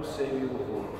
quarta, tu sei o rumo.